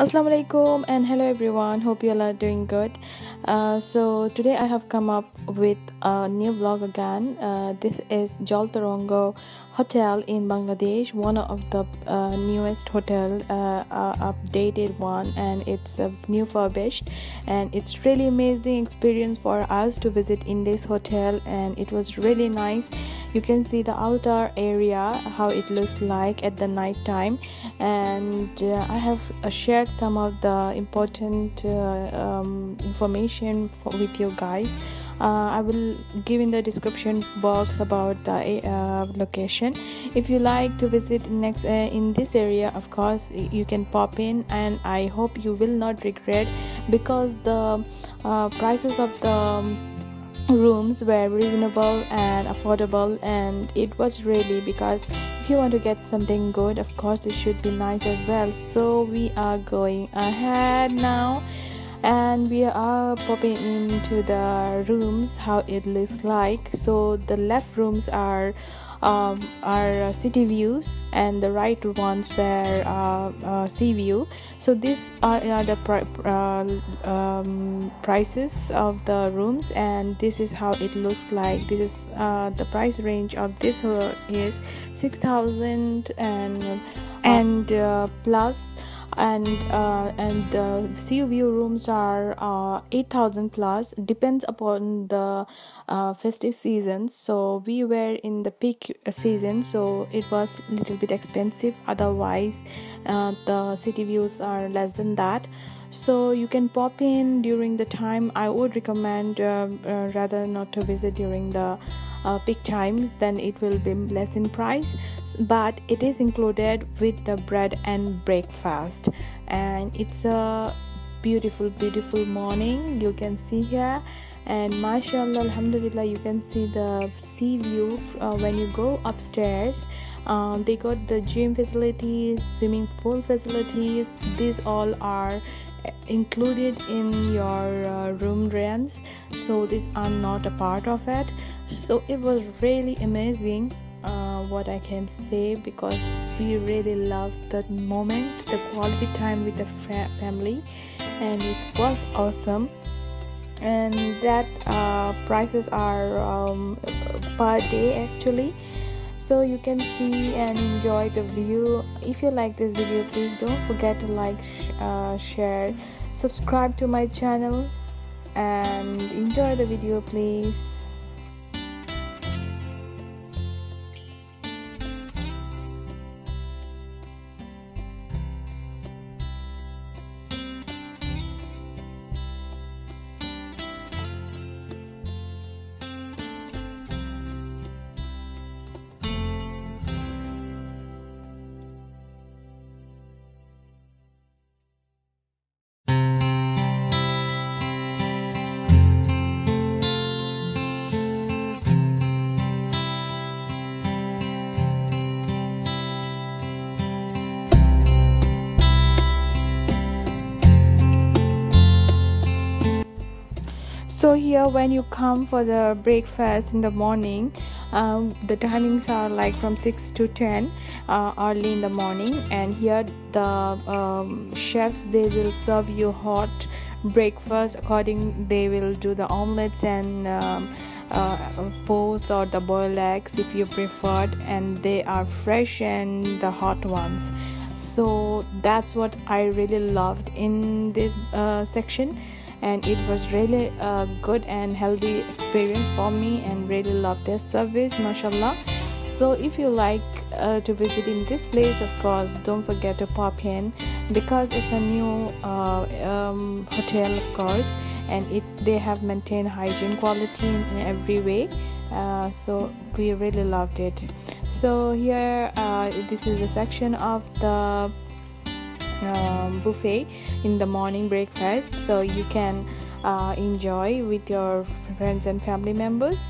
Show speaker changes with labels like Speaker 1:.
Speaker 1: Assalamu alaikum and hello everyone. Hope you all are doing good. Uh, so today I have come up with a new vlog again. Uh, this is Jol Torongo Hotel in Bangladesh, one of the uh, newest hotel, uh, uh, updated one, and it's uh, new furbished, and it's really amazing experience for us to visit in this hotel, and it was really nice. You can see the outer area how it looks like at the night time, and I have shared some of the important um, information for, with you guys. uh, I will give in the description box about the uh, location. If you like to visit next uh, in this area of course you can pop in and I hope you will not regret because the uh, prices of the um, rooms were reasonable and affordable and it was really because if you want to get something good of course it should be nice as well. So we are going ahead now and we are popping into the rooms how it looks like. So the left rooms are um, are city views and the right ones were uh, uh, sea view. So these are, are the pri uh, um, prices of the rooms and this is how it looks like. This is uh, the price range of this is 6000 and and uh, plus and uh, and the view rooms are uh, 8000 plus. Depends upon the uh, festive seasons so we were in the peak season so it was a little bit expensive. Otherwise uh, the city views are less than that. So you can pop in during the time. I would recommend uh, uh, rather not to visit during the peak times. Then it will be less in price but it is included with the bread and breakfast. And it's a beautiful beautiful morning you can see here. And mashallah alhamdulillah you can see the sea view uh, when you go upstairs. Um, they got the gym facilities swimming pool facilities. These all are included in your uh, room rents. So these are not a part of it. So it was really amazing what I can say because we really loved that moment, the quality time with the family, and it was awesome. And that uh, prices are um, per day actually. So you can see and enjoy the view. If you like this video please don't forget to like uh, share subscribe to my channel and enjoy the video please so here when you come for the breakfast in the morning um, the timings are like from 6 to 10 uh, early in the morning. And here the um, chefs they will serve you hot breakfast. According they will do the omelets and um, uh, poached or the boiled eggs if you preferred. And they are fresh and the hot ones. So that's what i really loved in this uh, section and it was really a good and healthy experience for me and really love their service mashallah. So if you like uh, to visit in this place of course don't forget to pop in because it's a new uh, um, hotel of course. And it they have maintained hygiene quality in, every way. Uh, so we really loved it. So here uh, this is a section of the um, buffet in the morning breakfast. So you can uh, enjoy with your friends and family members